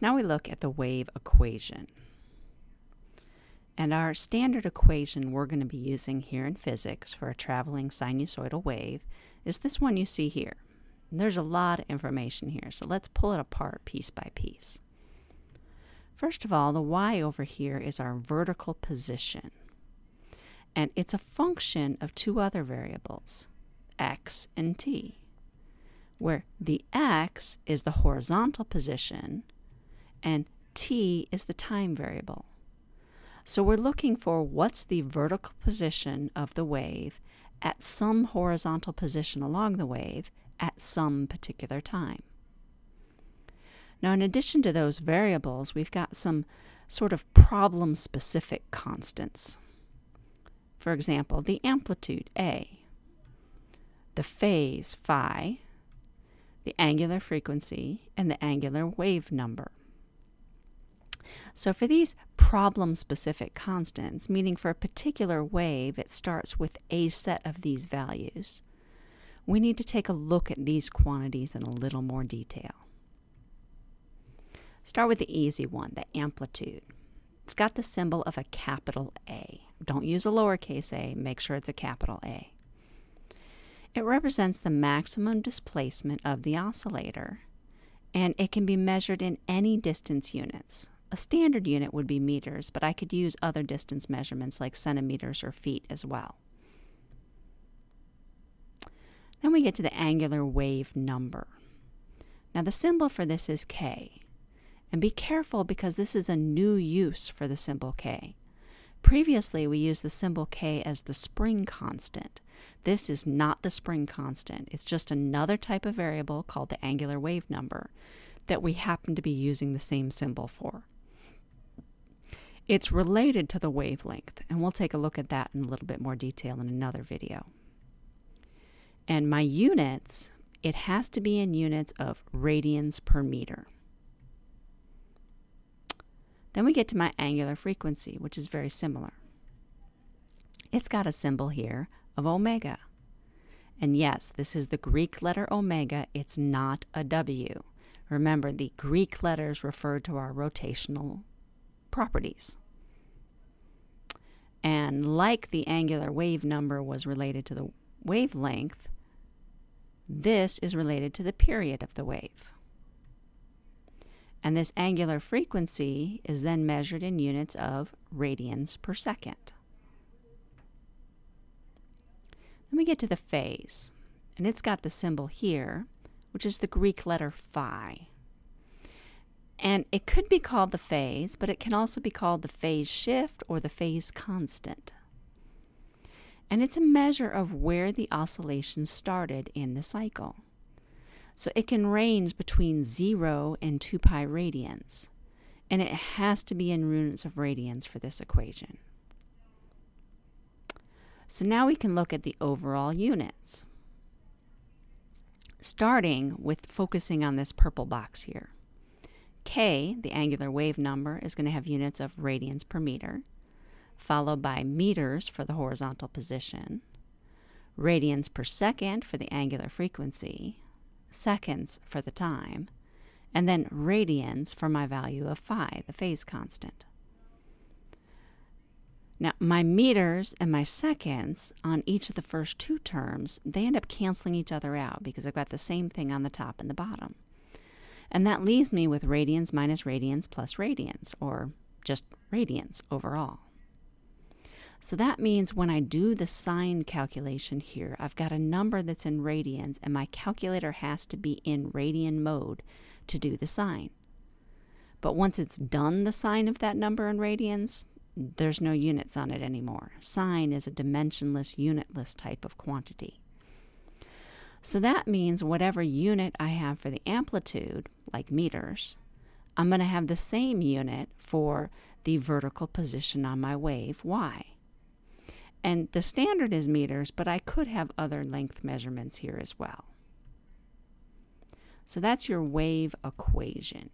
now we look at the wave equation. And our standard equation we're going to be using here in physics for a traveling sinusoidal wave is this one you see here. And there's a lot of information here, so let's pull it apart piece by piece. First of all, the y over here is our vertical position. And it's a function of two other variables, x and t, where the x is the horizontal position and t is the time variable. So we're looking for what's the vertical position of the wave at some horizontal position along the wave at some particular time. Now, in addition to those variables, we've got some sort of problem specific constants. For example, the amplitude, A, the phase, phi, the angular frequency, and the angular wave number. So for these problem-specific constants, meaning for a particular wave it starts with a set of these values, we need to take a look at these quantities in a little more detail. Start with the easy one, the amplitude. It's got the symbol of a capital A. Don't use a lowercase a, make sure it's a capital A. It represents the maximum displacement of the oscillator, and it can be measured in any distance units, a standard unit would be meters, but I could use other distance measurements like centimeters or feet as well. Then we get to the angular wave number. Now the symbol for this is K. And be careful because this is a new use for the symbol K. Previously, we used the symbol K as the spring constant. This is not the spring constant. It's just another type of variable called the angular wave number that we happen to be using the same symbol for. It's related to the wavelength, and we'll take a look at that in a little bit more detail in another video. And my units, it has to be in units of radians per meter. Then we get to my angular frequency, which is very similar. It's got a symbol here of omega. And yes, this is the Greek letter omega. It's not a W. Remember, the Greek letters refer to our rotational properties. And like the angular wave number was related to the wavelength, this is related to the period of the wave. And this angular frequency is then measured in units of radians per second. Then we get to the phase, and it's got the symbol here, which is the Greek letter phi. And it could be called the phase, but it can also be called the phase shift or the phase constant. And it's a measure of where the oscillation started in the cycle. So it can range between 0 and 2 pi radians. And it has to be in units of radians for this equation. So now we can look at the overall units. Starting with focusing on this purple box here. K, the angular wave number, is going to have units of radians per meter, followed by meters for the horizontal position, radians per second for the angular frequency, seconds for the time, and then radians for my value of phi, the phase constant. Now, my meters and my seconds on each of the first two terms, they end up canceling each other out because I've got the same thing on the top and the bottom. And that leaves me with radians minus radians plus radians, or just radians overall. So that means when I do the sine calculation here, I've got a number that's in radians, and my calculator has to be in radian mode to do the sine. But once it's done the sine of that number in radians, there's no units on it anymore. Sine is a dimensionless, unitless type of quantity. So that means whatever unit I have for the amplitude, like meters, I'm going to have the same unit for the vertical position on my wave, y. And the standard is meters, but I could have other length measurements here as well. So that's your wave equation.